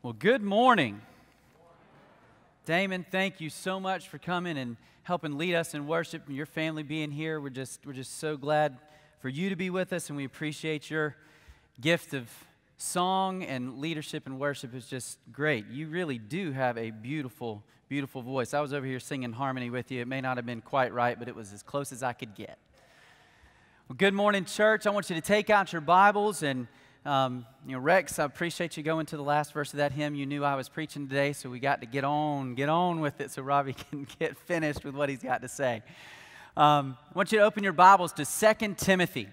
Well, good morning. Damon, thank you so much for coming and helping lead us in worship and your family being here. We're just, we're just so glad for you to be with us, and we appreciate your gift of song and leadership and worship is just great. You really do have a beautiful, beautiful voice. I was over here singing harmony with you. It may not have been quite right, but it was as close as I could get. Well, good morning, church. I want you to take out your Bibles and um, you know, Rex, I appreciate you going to the last verse of that hymn. You knew I was preaching today, so we got to get on, get on with it so Robby can get finished with what he's got to say. Um, I want you to open your Bibles to 2 Timothy.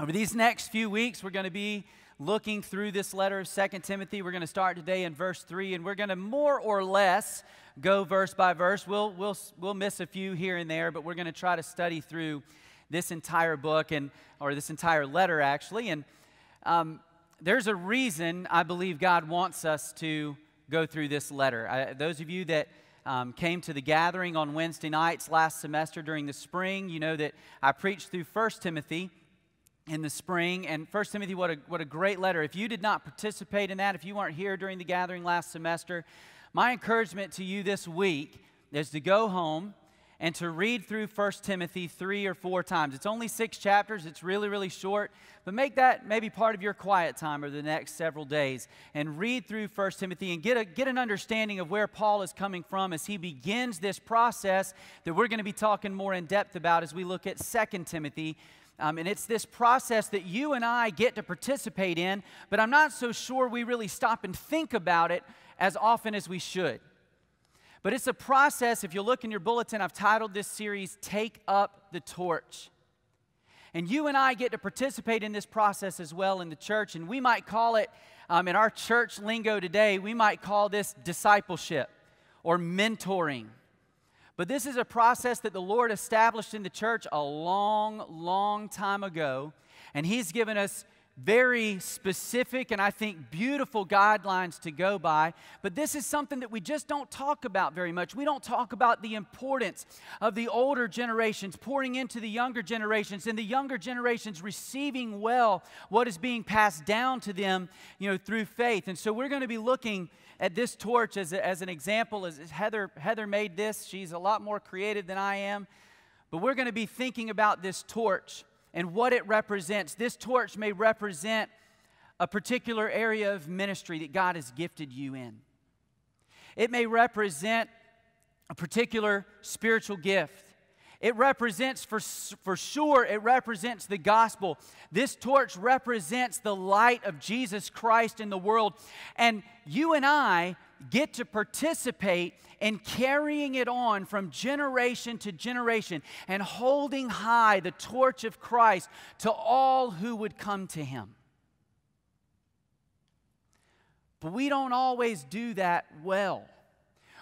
Over these next few weeks, we're going to be looking through this letter of 2 Timothy. We're going to start today in verse 3, and we're going to more or less go verse by verse. We'll, we'll, we'll miss a few here and there, but we're going to try to study through this entire book, and, or this entire letter, actually. And um, there's a reason I believe God wants us to go through this letter. I, those of you that um, came to the gathering on Wednesday nights last semester during the spring, you know that I preached through 1 Timothy in the spring. And 1 Timothy, what a, what a great letter. If you did not participate in that, if you weren't here during the gathering last semester, my encouragement to you this week is to go home and to read through 1 Timothy three or four times. It's only six chapters, it's really, really short, but make that maybe part of your quiet time over the next several days and read through 1 Timothy and get, a, get an understanding of where Paul is coming from as he begins this process that we're going to be talking more in depth about as we look at 2 Timothy. Um, and it's this process that you and I get to participate in, but I'm not so sure we really stop and think about it as often as we should. But it's a process. If you look in your bulletin, I've titled this series, Take Up the Torch. And you and I get to participate in this process as well in the church. And we might call it, um, in our church lingo today, we might call this discipleship or mentoring. But this is a process that the Lord established in the church a long, long time ago. And He's given us very specific and I think beautiful guidelines to go by, but this is something that we just don't talk about very much. We don't talk about the importance of the older generations pouring into the younger generations and the younger generations receiving well what is being passed down to them, you know, through faith. And so we're going to be looking at this torch as, a, as an example as Heather Heather made this. She's a lot more creative than I am. But we're going to be thinking about this torch and what it represents. This torch may represent a particular area of ministry that God has gifted you in. It may represent a particular spiritual gift. It represents, for, for sure, it represents the gospel. This torch represents the light of Jesus Christ in the world. And you and I get to participate in carrying it on from generation to generation and holding high the torch of Christ to all who would come to him. But we don't always do that well.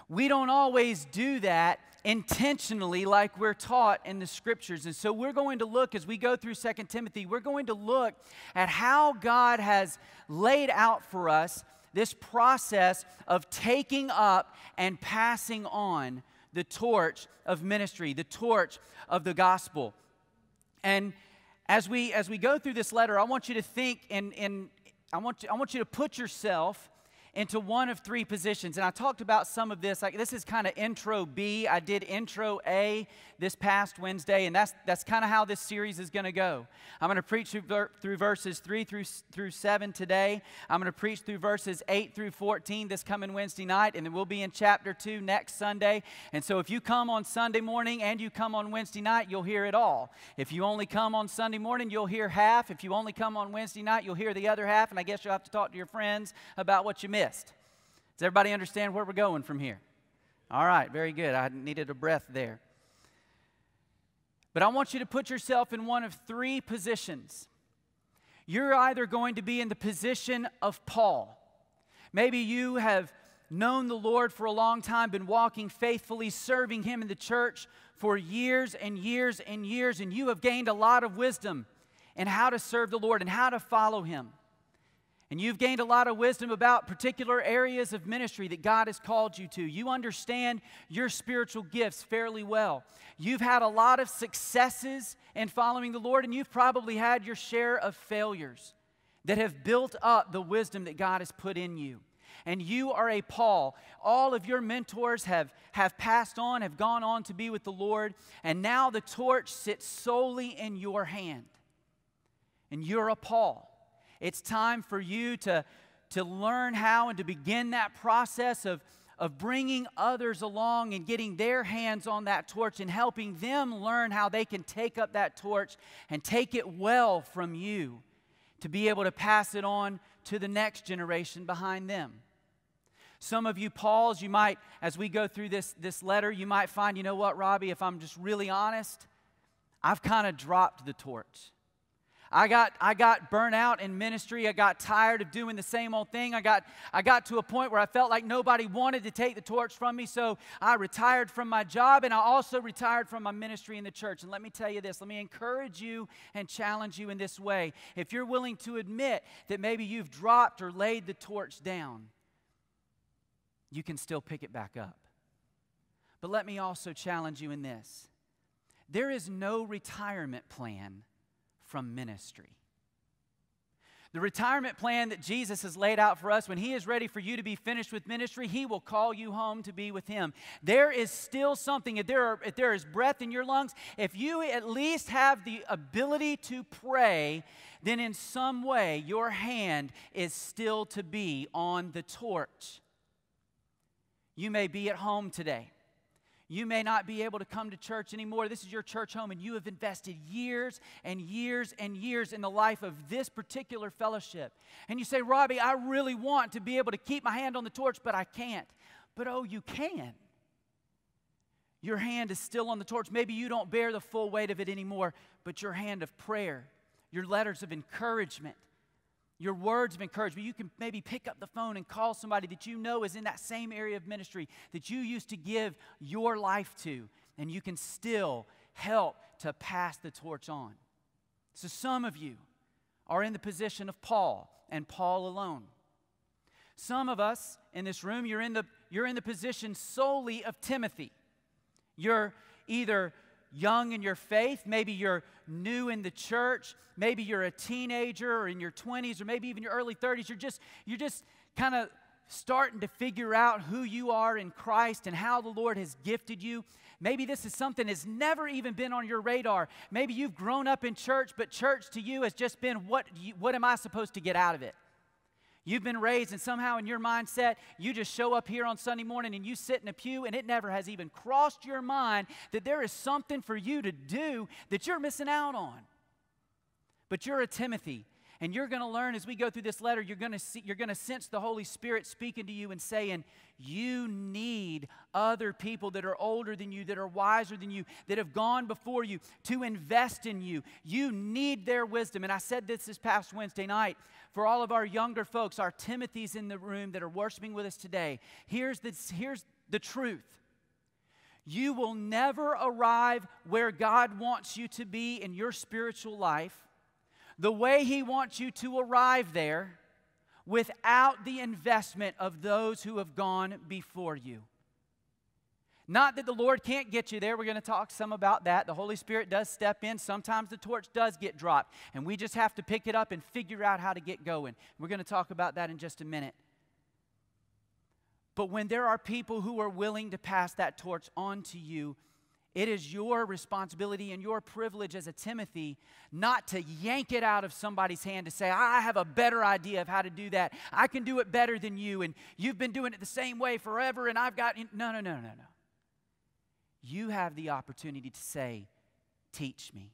We don't always do that intentionally like we're taught in the scriptures. And so we're going to look as we go through Second Timothy, we're going to look at how God has laid out for us this process of taking up and passing on the torch of ministry, the torch of the gospel. And as we as we go through this letter, I want you to think and and I want you, I want you to put yourself into one of three positions. And I talked about some of this. Like this is kind of intro B. I did intro A this past Wednesday, and that's that's kind of how this series is going to go. I'm going to preach through, through verses three through through seven today. I'm going to preach through verses eight through 14 this coming Wednesday night, and then we'll be in chapter two next Sunday. And so if you come on Sunday morning and you come on Wednesday night, you'll hear it all. If you only come on Sunday morning, you'll hear half. If you only come on Wednesday night, you'll hear the other half. And I guess you'll have to talk to your friends about what you missed missed. Does everybody understand where we're going from here? All right, very good. I needed a breath there. But I want you to put yourself in one of three positions. You're either going to be in the position of Paul. Maybe you have known the Lord for a long time, been walking faithfully, serving Him in the church for years and years and years, and you have gained a lot of wisdom in how to serve the Lord and how to follow Him and you've gained a lot of wisdom about particular areas of ministry that God has called you to. You understand your spiritual gifts fairly well. You've had a lot of successes in following the Lord, and you've probably had your share of failures that have built up the wisdom that God has put in you. and you are a Paul. All of your mentors have, have passed on, have gone on to be with the Lord, and now the torch sits solely in your hand. And you're a Paul. It's time for you to, to learn how and to begin that process of, of bringing others along and getting their hands on that torch and helping them learn how they can take up that torch and take it well from you to be able to pass it on to the next generation behind them. Some of you Pauls, you might, as we go through this, this letter, you might find, you know what, Robby, if I'm just really honest, I've kind of dropped the torch. I got, I got burnt out in ministry. I got tired of doing the same old thing. I got, I got to a point where I felt like nobody wanted to take the torch from me, so I retired from my job and I also retired from my ministry in the church. And let me tell you this let me encourage you and challenge you in this way. If you're willing to admit that maybe you've dropped or laid the torch down, you can still pick it back up. But let me also challenge you in this there is no retirement plan from ministry. The retirement plan that Jesus has laid out for us, when He is ready for you to be finished with ministry, He will call you home to be with Him. There is still something, if there, are, if there is breath in your lungs, if you at least have the ability to pray, then in some way your hand is still to be on the torch. You may be at home today. You may not be able to come to church anymore. This is your church home, and you have invested years and years and years in the life of this particular fellowship. And you say, Robby, I really want to be able to keep my hand on the torch, but I can't. But oh, you can. Your hand is still on the torch. Maybe you don't bear the full weight of it anymore, but your hand of prayer, your letters of encouragement, your words of encouragement. You can maybe pick up the phone and call somebody that you know is in that same area of ministry that you used to give your life to, and you can still help to pass the torch on. So, some of you are in the position of Paul and Paul alone. Some of us in this room, you're in the, you're in the position solely of Timothy. You're either young in your faith, maybe you're new in the church, maybe you're a teenager or in your 20s or maybe even your early 30s, you're just you're just kind of starting to figure out who you are in Christ and how the Lord has gifted you. Maybe this is something that's never even been on your radar. Maybe you've grown up in church, but church to you has just been what, you, what am I supposed to get out of it? You've been raised, and somehow in your mindset, you just show up here on Sunday morning and you sit in a pew, and it never has even crossed your mind that there is something for you to do that you're missing out on. But you're a Timothy, and you're going to learn as we go through this letter, you're going to see, you're going to sense the Holy Spirit speaking to you and saying, You need other people that are older than you, that are wiser than you, that have gone before you to invest in you. You need their wisdom. And I said this this past Wednesday night for all of our younger folks, our Timothy's in the room that are worshiping with us today. Here's the, here's the truth. You will never arrive where God wants you to be in your spiritual life the way He wants you to arrive there without the investment of those who have gone before you. Not that the Lord can't get you there. We're going to talk some about that. The Holy Spirit does step in. Sometimes the torch does get dropped, and we just have to pick it up and figure out how to get going. We're going to talk about that in just a minute. But when there are people who are willing to pass that torch on to you, it is your responsibility and your privilege as a Timothy not to yank it out of somebody's hand to say, I have a better idea of how to do that. I can do it better than you, and you've been doing it the same way forever, and I've got. No, no, no, no, no. You have the opportunity to say, Teach me,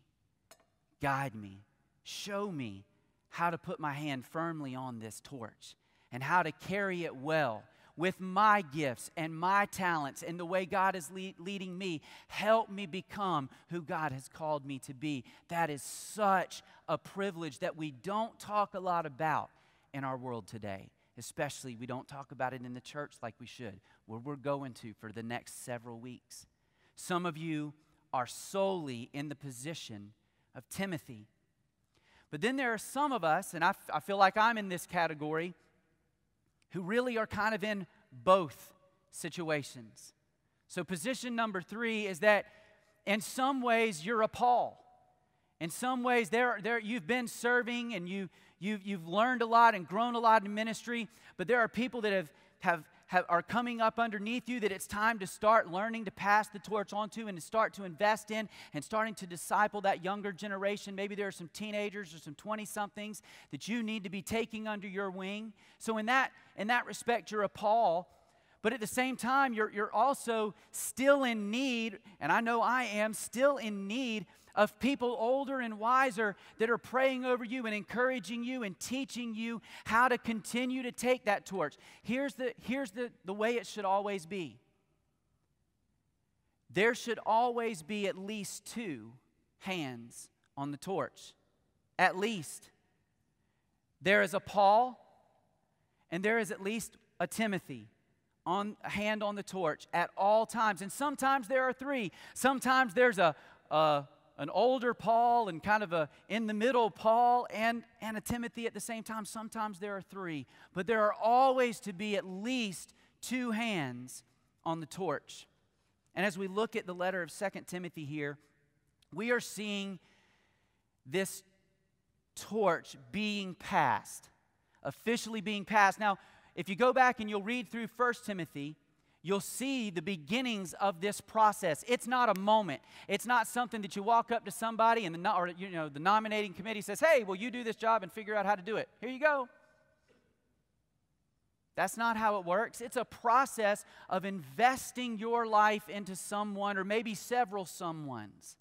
guide me, show me how to put my hand firmly on this torch and how to carry it well with my gifts and my talents and the way God is leading me. Help me become who God has called me to be. That is such a privilege that we don't talk a lot about in our world today. Especially, we don't talk about it in the church like we should, where we're going to for the next several weeks. Some of you are solely in the position of Timothy. But then there are some of us, and I, f- I feel like I'm in this category, who really are kind of in both situations. So, position number three is that in some ways you're a Paul. In some ways, there, there, you've been serving and you, you've, you've learned a lot and grown a lot in ministry, but there are people that have, have, have, are coming up underneath you that it's time to start learning to pass the torch on to and to start to invest in and starting to disciple that younger generation. Maybe there are some teenagers or some 20 somethings that you need to be taking under your wing. So, in that, in that respect, you're a Paul. But at the same time, you're, you're also still in need, and I know I am still in need of people older and wiser that are praying over you and encouraging you and teaching you how to continue to take that torch. Here's the, here's the, the way it should always be there should always be at least two hands on the torch. At least. There is a Paul, and there is at least a Timothy on hand on the torch at all times. And sometimes there are three. Sometimes there's a, a an older Paul and kind of a in the middle Paul and, and a Timothy at the same time. Sometimes there are three, but there are always to be at least two hands on the torch. And as we look at the letter of Second Timothy here, we are seeing this torch being passed, officially being passed. Now, if you go back and you'll read through First Timothy, you'll see the beginnings of this process. It's not a moment. It's not something that you walk up to somebody and the, or, you know, the nominating committee says, hey, will you do this job and figure out how to do it? Here you go. That's not how it works. It's a process of investing your life into someone or maybe several someones.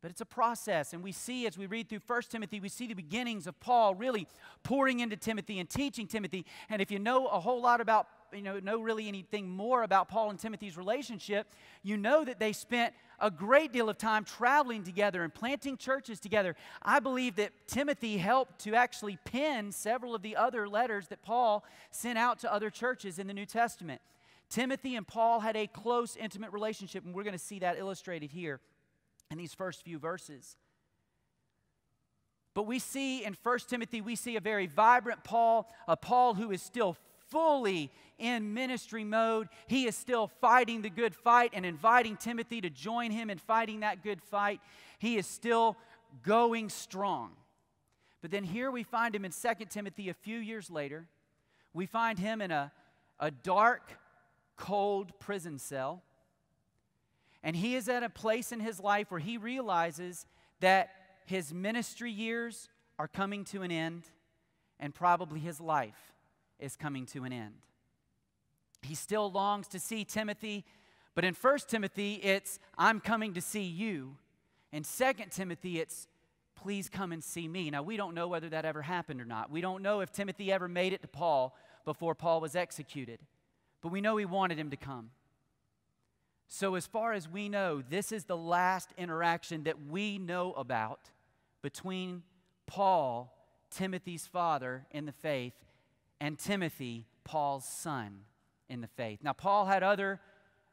But it's a process, and we see as we read through 1 Timothy, we see the beginnings of Paul really pouring into Timothy and teaching Timothy. And if you know a whole lot about you know, know really anything more about Paul and Timothy's relationship, you know that they spent a great deal of time traveling together and planting churches together. I believe that Timothy helped to actually pen several of the other letters that Paul sent out to other churches in the New Testament. Timothy and Paul had a close, intimate relationship, and we're going to see that illustrated here in these first few verses. But we see in 1 Timothy, we see a very vibrant Paul, a Paul who is still fully in ministry mode. He is still fighting the good fight and inviting Timothy to join him in fighting that good fight. He is still going strong. But then here we find him in 2 Timothy a few years later. We find him in a, a dark, cold prison cell. And he is at a place in his life where he realizes that his ministry years are coming to an end and probably his life is coming to an end. He still longs to see Timothy, but in 1 Timothy, it's, I'm coming to see you. In 2 Timothy, it's, please come and see me. Now, we don't know whether that ever happened or not. We don't know if Timothy ever made it to Paul before Paul was executed, but we know he wanted him to come. So, as far as we know, this is the last interaction that we know about between Paul, Timothy's father in the faith, and Timothy, Paul's son in the faith. Now, Paul had other,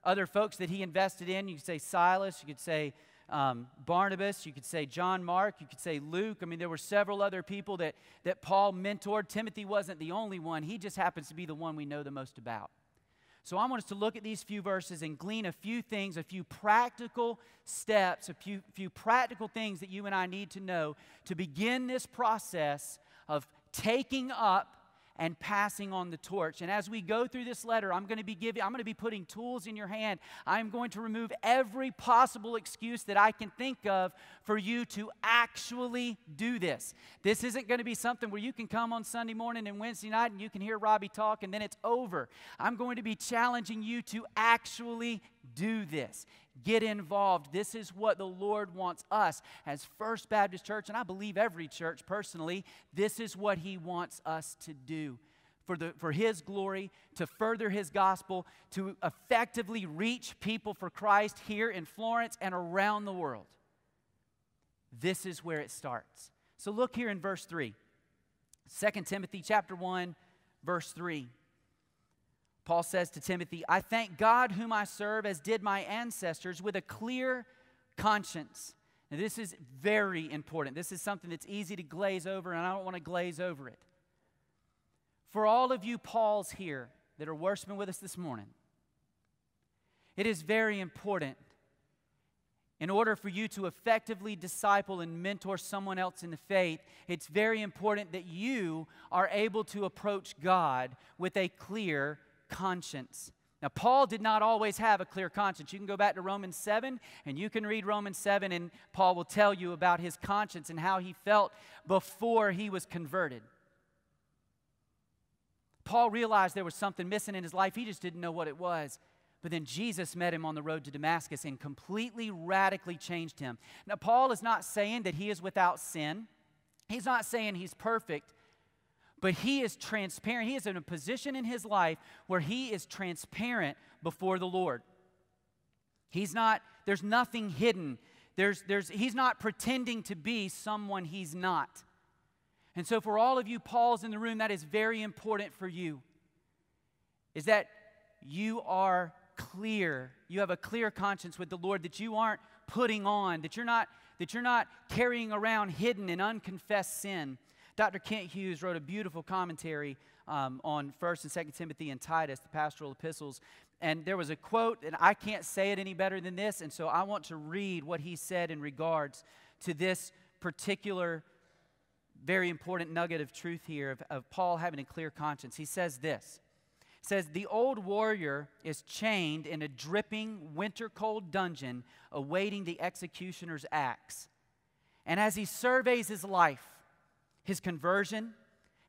other folks that he invested in. You could say Silas, you could say um, Barnabas, you could say John Mark, you could say Luke. I mean, there were several other people that, that Paul mentored. Timothy wasn't the only one, he just happens to be the one we know the most about. So I want us to look at these few verses and glean a few things, a few practical steps, a few, few practical things that you and I need to know to begin this process of taking up and passing on the torch. And as we go through this letter, I'm going to be giving I'm going to be putting tools in your hand. I'm going to remove every possible excuse that I can think of for you to actually do this. This isn't going to be something where you can come on Sunday morning and Wednesday night and you can hear Robby talk and then it's over. I'm going to be challenging you to actually do this. Get involved. This is what the Lord wants us as First Baptist Church, and I believe every church personally, this is what He wants us to do. For, the, for His glory, to further His gospel, to effectively reach people for Christ here in Florence and around the world. This is where it starts. So look here in verse 3. 2 Timothy chapter 1, verse 3. Paul says to Timothy, I thank God whom I serve, as did my ancestors, with a clear conscience. And this is very important. This is something that's easy to glaze over, and I don't want to glaze over it. For all of you Pauls here that are worshiping with us this morning, it is very important in order for you to effectively disciple and mentor someone else in the faith, it's very important that you are able to approach God with a clear conscience. Now, Paul did not always have a clear conscience. You can go back to Romans 7 and you can read Romans 7, and Paul will tell you about his conscience and how he felt before he was converted. Paul realized there was something missing in his life, he just didn't know what it was. But then Jesus met him on the road to Damascus and completely radically changed him. Now, Paul is not saying that he is without sin, he's not saying he's perfect, but he is transparent. He is in a position in his life where he is transparent before the Lord. He's not, there's nothing hidden. There's, there's, he's not pretending to be someone he's not. And so, for all of you Pauls in the room, that is very important for you. Is that you are clear. You have a clear conscience with the Lord that you aren't putting on, that you're not, that you're not carrying around hidden and unconfessed sin. Dr. Kent Hughes wrote a beautiful commentary um, on 1st and 2nd Timothy and Titus, the pastoral epistles. And there was a quote, and I can't say it any better than this, and so I want to read what he said in regards to this particular very important nugget of truth here of, of Paul having a clear conscience. He says this says the old warrior is chained in a dripping winter cold dungeon awaiting the executioner's axe. And as he surveys his life, his conversion,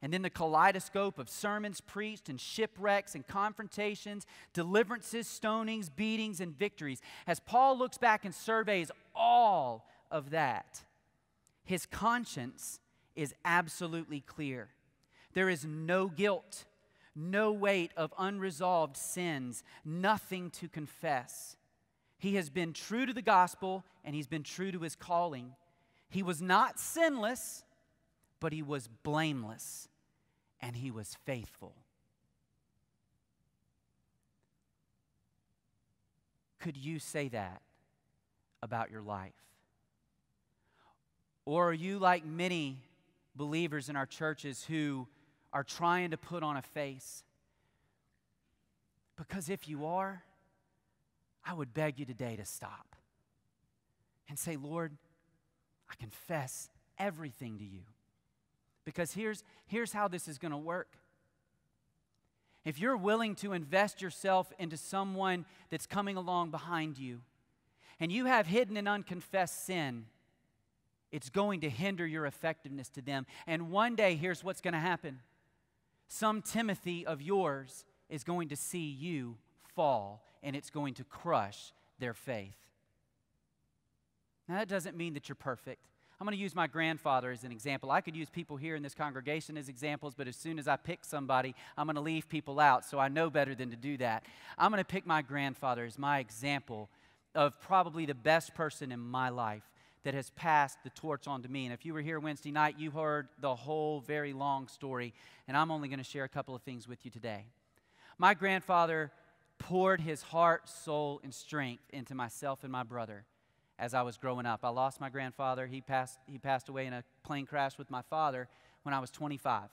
and then the kaleidoscope of sermons preached and shipwrecks and confrontations, deliverances, stonings, beatings, and victories, as Paul looks back and surveys all of that, his conscience is absolutely clear. There is no guilt no weight of unresolved sins, nothing to confess. He has been true to the gospel and he's been true to his calling. He was not sinless, but he was blameless and he was faithful. Could you say that about your life? Or are you like many believers in our churches who are trying to put on a face. Because if you are, I would beg you today to stop and say, Lord, I confess everything to you. Because here's, here's how this is going to work. If you're willing to invest yourself into someone that's coming along behind you, and you have hidden and unconfessed sin, it's going to hinder your effectiveness to them. And one day, here's what's going to happen some Timothy of yours is going to see you fall and it's going to crush their faith. Now, that doesn't mean that you're perfect. I'm going to use my grandfather as an example. I could use people here in this congregation as examples, but as soon as I pick somebody, I'm going to leave people out, so I know better than to do that. I'm going to pick my grandfather as my example of probably the best person in my life that has passed the torch on to me. And if you were here Wednesday night, you heard the whole very long story, and I'm only going to share a couple of things with you today. My grandfather poured his heart, soul, and strength into myself and my brother as I was growing up. I lost my grandfather. He passed, he passed away in a plane crash with my father when I was 25.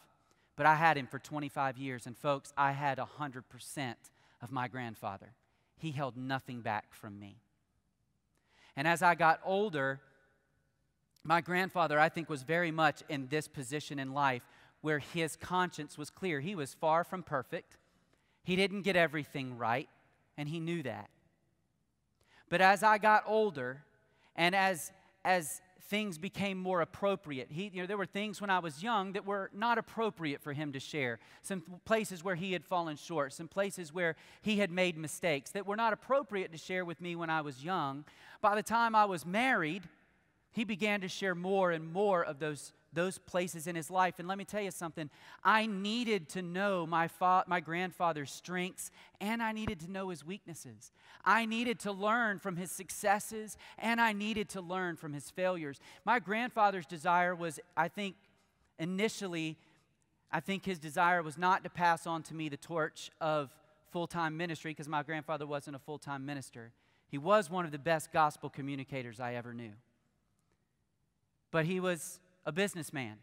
But I had him for 25 years. And folks, I had 100% of my grandfather. He held nothing back from me. And as I got older, my grandfather, I think, was very much in this position in life where his conscience was clear. He was far from perfect, he didn't get everything right, and he knew that. But as I got older, and as, as things became more appropriate. He, you know, there were things when I was young that were not appropriate for him to share. Some places where he had fallen short, some places where he had made mistakes that were not appropriate to share with me when I was young. By the time I was married, he began to share more and more of those, those places in his life. And let me tell you something I needed to know my, fa- my grandfather's strengths and I needed to know his weaknesses. I needed to learn from his successes and I needed to learn from his failures. My grandfather's desire was, I think, initially, I think his desire was not to pass on to me the torch of full time ministry because my grandfather wasn't a full time minister. He was one of the best gospel communicators I ever knew but he was a businessman.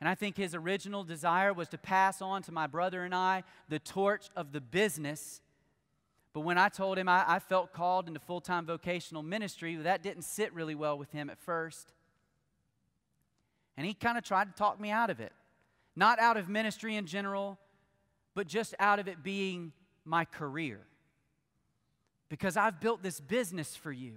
And I think his original desire was to pass on to my brother and I the torch of the business. But when I told him I, I felt called into full time vocational ministry, that didn't sit really well with him at first. And he kind of tried to talk me out of it. Not out of ministry in general, but just out of it being my career. Because I've built this business for you.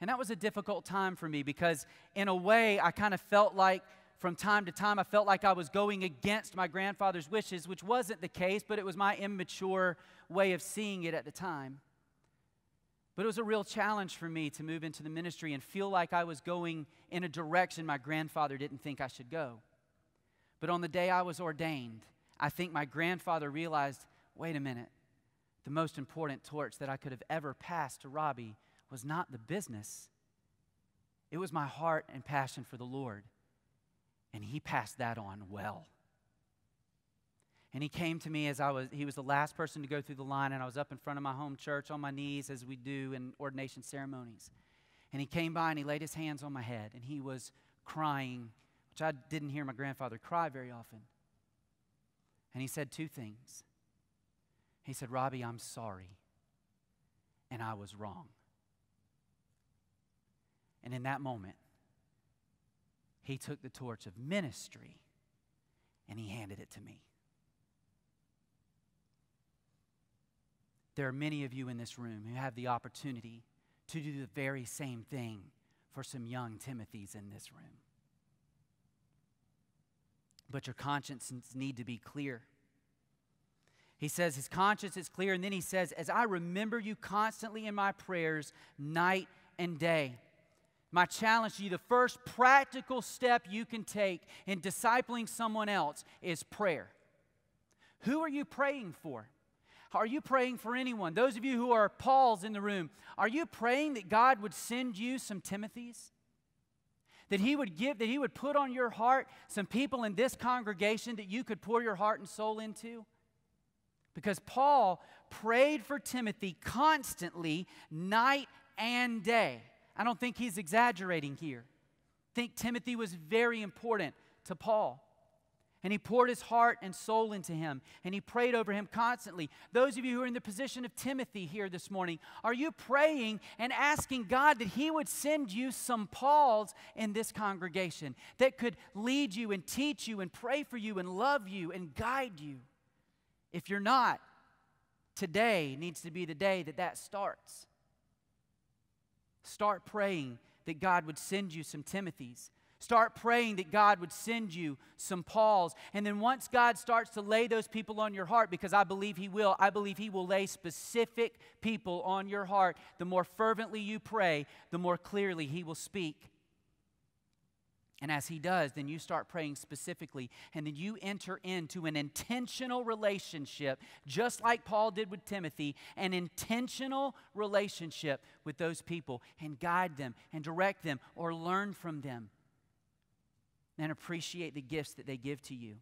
And that was a difficult time for me because, in a way, I kind of felt like from time to time, I felt like I was going against my grandfather's wishes, which wasn't the case, but it was my immature way of seeing it at the time. But it was a real challenge for me to move into the ministry and feel like I was going in a direction my grandfather didn't think I should go. But on the day I was ordained, I think my grandfather realized wait a minute, the most important torch that I could have ever passed to Robby was not the business, it was my heart and passion for the Lord. And he passed that on well. And he came to me as I was, he was the last person to go through the line, and I was up in front of my home church on my knees as we do in ordination ceremonies. And he came by and he laid his hands on my head, and he was crying, which I didn't hear my grandfather cry very often. And he said two things. He said, Robby, I'm sorry, and I was wrong. And in that moment, he took the torch of ministry and he handed it to me. There are many of you in this room who have the opportunity to do the very same thing for some young Timothys in this room. But your consciences need to be clear. He says his conscience is clear, and then he says, As I remember you constantly in my prayers, night and day. My challenge to you the first practical step you can take in discipling someone else is prayer. Who are you praying for? Are you praying for anyone? Those of you who are Paul's in the room, are you praying that God would send you some Timothys? That he would give, that he would put on your heart some people in this congregation that you could pour your heart and soul into? Because Paul prayed for Timothy constantly, night and day. I don't think he's exaggerating here. I think Timothy was very important to Paul. And he poured his heart and soul into him, and he prayed over him constantly. Those of you who are in the position of Timothy here this morning, are you praying and asking God that he would send you some Pauls in this congregation that could lead you and teach you and pray for you and love you and guide you? If you're not, today needs to be the day that that starts. Start praying that God would send you some Timothys Start praying that God would send you some Pauls. And then once God starts to lay those people on your heart, because I believe He will, I believe He will lay specific people on your heart. The more fervently you pray, the more clearly He will speak. And as He does, then you start praying specifically, and then you enter into an intentional relationship, just like Paul did with Timothy, an intentional relationship with those people, and guide them, and direct them, or learn from them and appreciate the gifts that they give to you.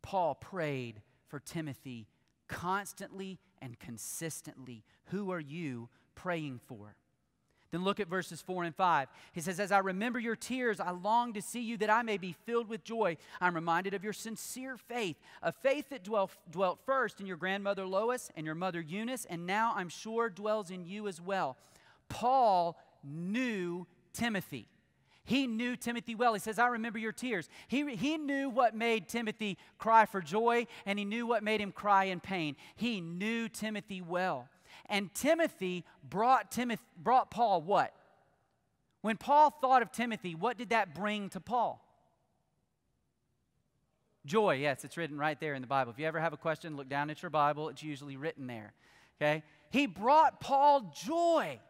Paul prayed for Timothy constantly and consistently. Who are you praying for? Then look at verses 4 and 5. He says, As I remember your tears, I long to see you that I may be filled with joy. I'm reminded of your sincere faith, a faith that dwelt, dwelt first in your grandmother Lois and your mother Eunice, and now I'm sure dwells in you as well. Paul knew Timothy. He knew Timothy well. He says, I remember your tears. He, he knew what made Timothy cry for joy, and he knew what made him cry in pain. He knew Timothy well. And Timothy brought, Timothy, brought Paul what? When Paul thought of Timothy, what did that bring to Paul? Joy, yes, it's written right there in the Bible. If you ever have a question, look down at your Bible. It's usually written there. Okay? He brought Paul joy.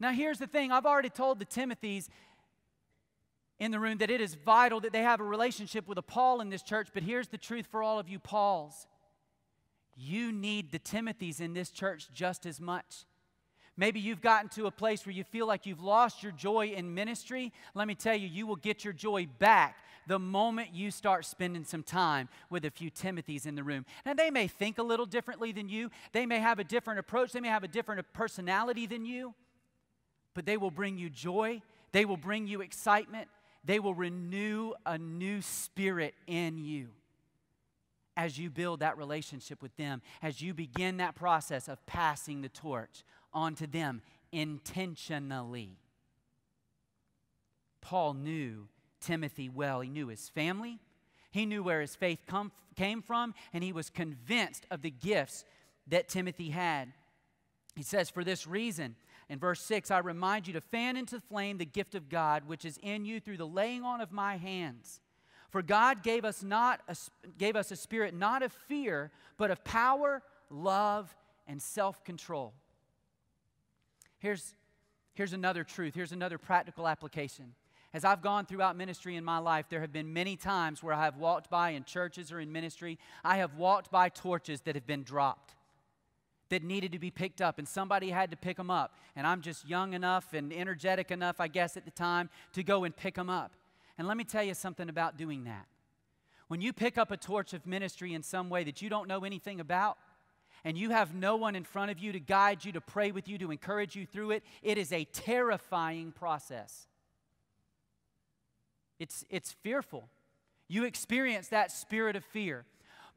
Now, here's the thing I've already told the Timothys in the room that it is vital that they have a relationship with a Paul in this church, but here's the truth for all of you Pauls. You need the Timothys in this church just as much. Maybe you've gotten to a place where you feel like you've lost your joy in ministry. Let me tell you, you will get your joy back the moment you start spending some time with a few Timothys in the room. Now, they may think a little differently than you, they may have a different approach, they may have a different personality than you, but they will bring you joy, they will bring you excitement, they will renew a new spirit in you. As you build that relationship with them, as you begin that process of passing the torch onto them intentionally. Paul knew Timothy well. He knew his family, he knew where his faith come, came from, and he was convinced of the gifts that Timothy had. He says, For this reason, in verse 6, I remind you to fan into flame the gift of God which is in you through the laying on of my hands. For God gave us, not a, gave us a spirit not of fear, but of power, love, and self control. Here's, here's another truth. Here's another practical application. As I've gone throughout ministry in my life, there have been many times where I have walked by in churches or in ministry, I have walked by torches that have been dropped, that needed to be picked up, and somebody had to pick them up. And I'm just young enough and energetic enough, I guess, at the time to go and pick them up. And let me tell you something about doing that. When you pick up a torch of ministry in some way that you don't know anything about, and you have no one in front of you to guide you, to pray with you, to encourage you through it, it is a terrifying process. It's, it's fearful. You experience that spirit of fear.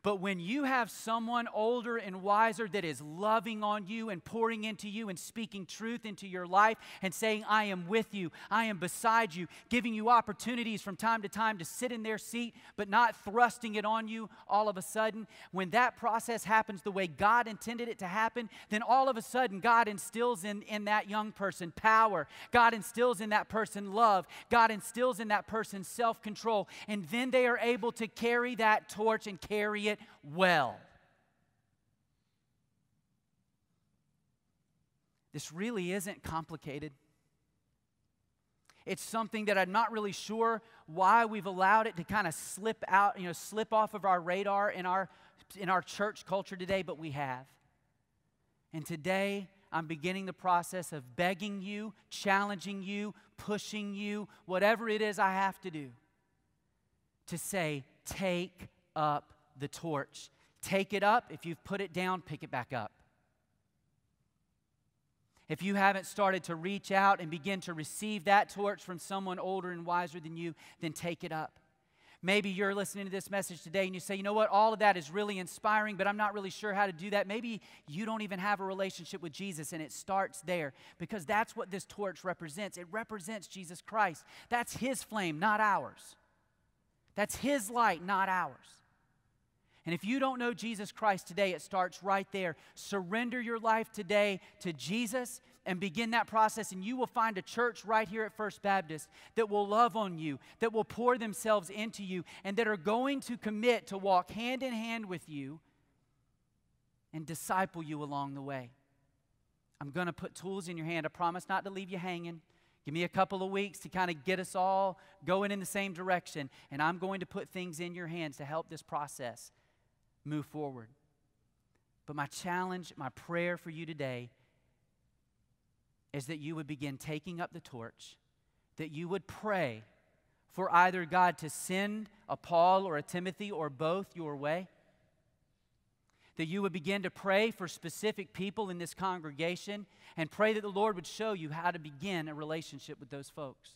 But when you have someone older and wiser that is loving on you and pouring into you and speaking truth into your life and saying, I am with you, I am beside you, giving you opportunities from time to time to sit in their seat, but not thrusting it on you all of a sudden, when that process happens the way God intended it to happen, then all of a sudden God instills in, in that young person power. God instills in that person love. God instills in that person self control. And then they are able to carry that torch and carry it it well. This really isn't complicated. It's something that I'm not really sure why we've allowed it to kind of slip out, you know, slip off of our radar in our, in our church culture today, but we have. And today, I'm beginning the process of begging you, challenging you, pushing you, whatever it is I have to do, to say, take up the torch. Take it up. If you've put it down, pick it back up. If you haven't started to reach out and begin to receive that torch from someone older and wiser than you, then take it up. Maybe you're listening to this message today and you say, you know what, all of that is really inspiring, but I'm not really sure how to do that. Maybe you don't even have a relationship with Jesus, and it starts there because that's what this torch represents. It represents Jesus Christ. That's His flame, not ours. That's His light, not ours. And if you don't know Jesus Christ today, it starts right there. Surrender your life today to Jesus and begin that process, and you will find a church right here at First Baptist that will love on you, that will pour themselves into you, and that are going to commit to walk hand in hand with you and disciple you along the way. I'm going to put tools in your hand. I promise not to leave you hanging. Give me a couple of weeks to kind of get us all going in the same direction, and I'm going to put things in your hands to help this process move forward. But my challenge, my prayer for you today is that you would begin taking up the torch, that you would pray for either God to send a Paul or a Timothy or both your way, that you would begin to pray for specific people in this congregation and pray that the Lord would show you how to begin a relationship with those folks.